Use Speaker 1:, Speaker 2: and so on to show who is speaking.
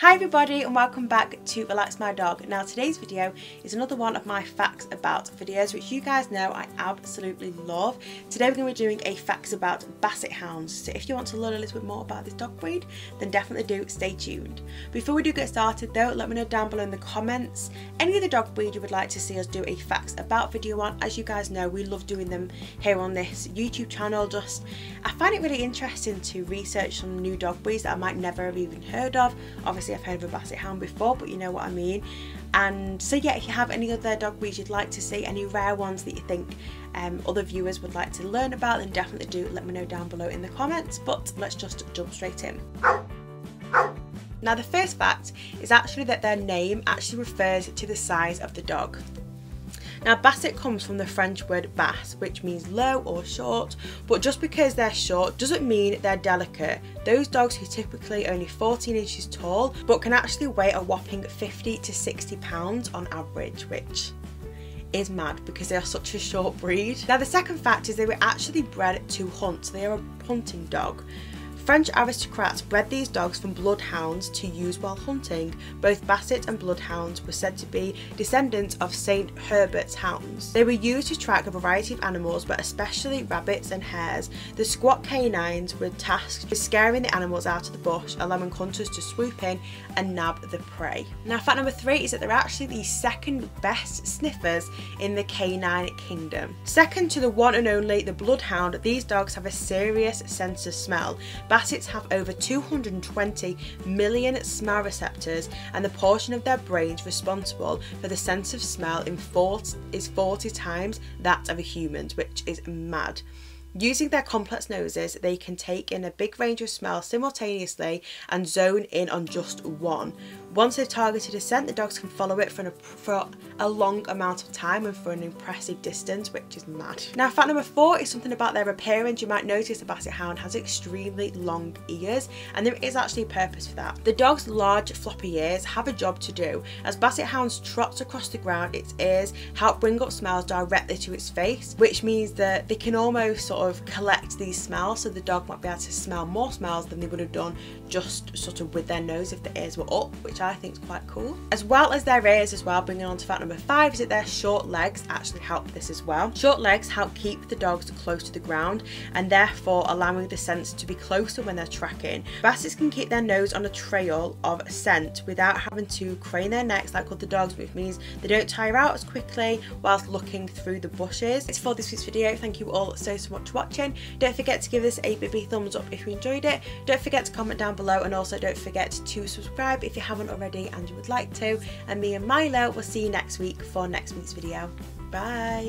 Speaker 1: Hi everybody and welcome back to Relax My Dog. Now today's video is another one of my facts about videos which you guys know I absolutely love. Today we're going to be doing a facts about Basset Hounds so if you want to learn a little bit more about this dog breed then definitely do stay tuned. Before we do get started though let me know down below in the comments any other dog breed you would like to see us do a facts about video on. As you guys know we love doing them here on this YouTube channel just I find it really interesting to research some new dog breeds that I might never have even heard of. Obviously obviously I've heard of a Basset Hound before, but you know what I mean. And so yeah, if you have any other dog breeds you'd like to see, any rare ones that you think um, other viewers would like to learn about, then definitely do let me know down below in the comments. But let's just jump straight in. Now the first fact is actually that their name actually refers to the size of the dog. Now basset comes from the French word basse which means low or short but just because they're short doesn't mean they're delicate. Those dogs who typically only 14 inches tall but can actually weigh a whopping 50 to 60 pounds on average which is mad because they are such a short breed. Now the second fact is they were actually bred to hunt, they are a hunting dog. French aristocrats bred these dogs from bloodhounds to use while hunting. Both basset and bloodhounds were said to be descendants of St Hubert's hounds. They were used to track a variety of animals but especially rabbits and hares. The squat canines were tasked with scaring the animals out of the bush, allowing hunters to swoop in and nab the prey. Now fact number three is that they're actually the second best sniffers in the canine kingdom. Second to the one and only the bloodhound, these dogs have a serious sense of smell. Bassets have over 220 million smell receptors and the portion of their brains responsible for the sense of smell in 40, is 40 times that of a human's, which is mad. Using their complex noses, they can take in a big range of smells simultaneously and zone in on just one. Once they've targeted a scent, the dogs can follow it for, an, for a long amount of time and for an impressive distance, which is mad. Now, fact number four is something about their appearance. You might notice the Basset Hound has extremely long ears, and there is actually a purpose for that. The dog's large, floppy ears have a job to do. As Basset Hounds trots across the ground, its ears help bring up smells directly to its face, which means that they can almost sort of collect these smells, so the dog might be able to smell more smells than they would have done just sort of with their nose if the ears were up, which I think is quite cool. As well as their ears as well, bringing on to fact number five is that their short legs actually help this as well. Short legs help keep the dogs close to the ground and therefore allowing the scents to be closer when they're tracking. Bassets can keep their nose on a trail of scent without having to crane their necks like other dogs, which means they don't tire out as quickly whilst looking through the bushes. It's for this week's video. Thank you all so, so much for watching. Don't forget to give this a big thumbs up if you enjoyed it. Don't forget to comment down below and also don't forget to subscribe if you haven't already and you would like to. And me and Milo will see you next week for next week's video. Bye!